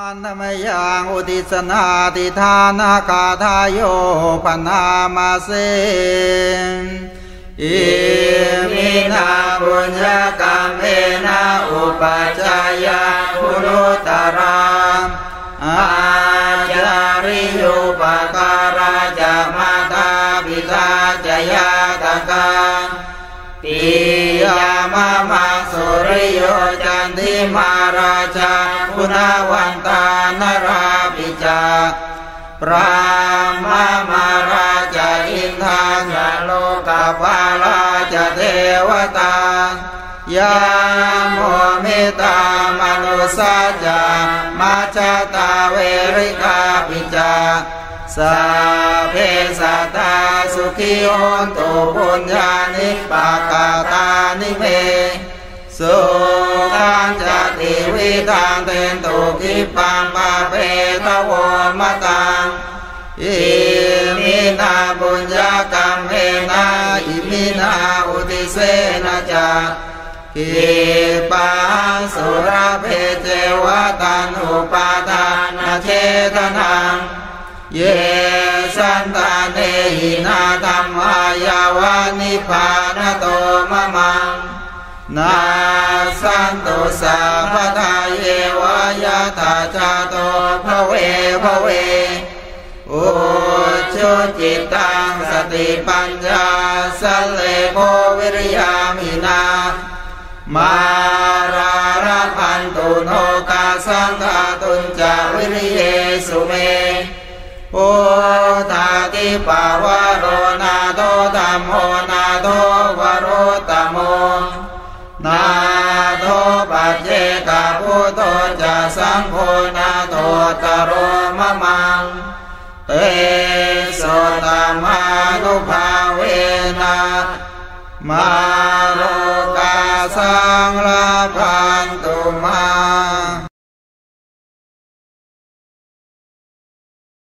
านธรรมยังอุติสนาติทานาคาทายโยปนามาเสอิมินาบุญญากรรมเอนะอุปัจายาคุณุตรังอาจาริยุปการาจะมาตาปิตาจยาตกังปิยามามาสุริโย มาราชาคุณาวันตานราปิจาพระมามาราชาอินทานโลกาภาราชเทวตายาโมเมตามนุสาจามาชาตาเวริกาปิจาสัพเพสัตาสุขีโอนตุปุญญานิปากาตานิเมสุ ติวิทางเตนตุกิปังปะเปตะวมะตังอิมินาบุญญากรรมเมนาอิมินาอุติเสนาจากิปังสุรเพเจวตันอุปาทานเชตนังเยสันตาเนหินาธรรมายาวานิพานโตมะมังนาสันตุสาพท เยวายาตาจาโตภเวภเวอุชุจิตตังสติปัญญาสเลโภวิริยามินา มาราระพันตุโนกาสังฆาตุนจาวิริเยสุเมพุทธาติปาวโรนาโตธรรมโมนาโตวโรตโมนาโตปัจเจ พุทโธจะสังโฆนาโตตโรมะมัง เตโสตมานุภาเวนะมาโรกาสังลา